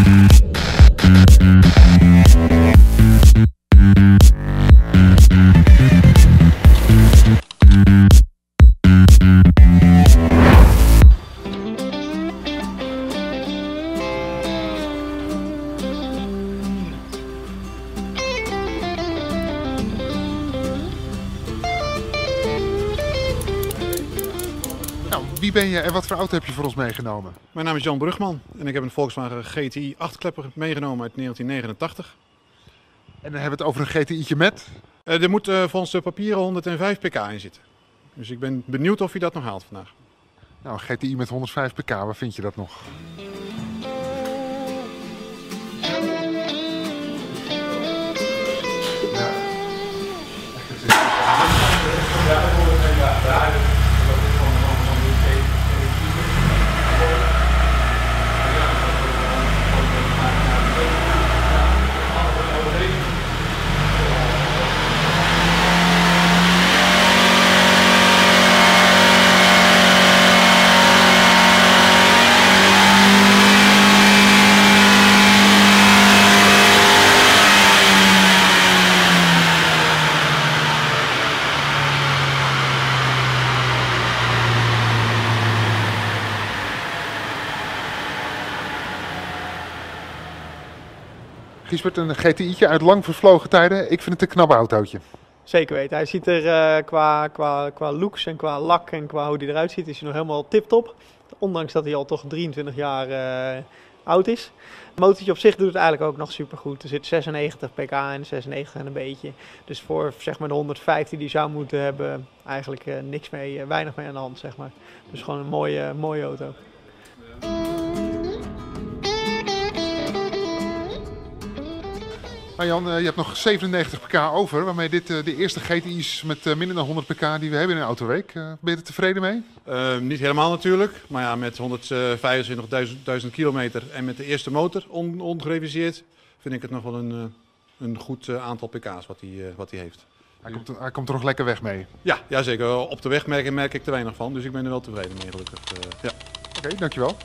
Mm-hmm. Nou, wie ben je en wat voor auto heb je voor ons meegenomen? Mijn naam is Jan Brugman en ik heb een Volkswagen GTI 8-klepper meegenomen uit 1989. En dan hebben we het over een GTI'tje met. Eh, er moet eh, volgens de papieren 105 pk in zitten. Dus ik ben benieuwd of hij dat nog haalt vandaag. Nou, een GTI met 105 pk, waar vind je dat nog? Giesbert, een GTI'tje uit lang vervlogen tijden. Ik vind het een knap autootje. Zeker weten. Hij ziet er eh, qua, qua, qua looks en qua lak en qua hoe hij eruit ziet, is hij nog helemaal tip-top. Ondanks dat hij al toch 23 jaar eh, oud is. Het motortje op zich doet het eigenlijk ook nog super goed. Er zit 96 pk en 96 en een beetje. Dus voor zeg maar de 150 die zou moeten hebben, eigenlijk eh, niks mee, weinig mee aan de hand zeg maar. Dus gewoon een mooie, mooie auto. Nou Jan, eh, je hebt nog 97 pk over, waarmee dit eh, de eerste GTI's met eh, minder dan 100 pk die we hebben in een autoweek. Ben je er tevreden mee? Niet helemaal natuurlijk, maar ja, met 125.000 kilometer en met de eerste motor on, ongereviseerd vind ik het nog wel een, een goed aantal pk's wat hij, wat hij heeft. Hij komt, er- hij komt er nog lekker weg mee. Ja, ja, zeker. Op de weg merk, merk ik er weinig van, dus ik ben er wel tevreden mee gelukkig. Ja. Oké, dankjewel.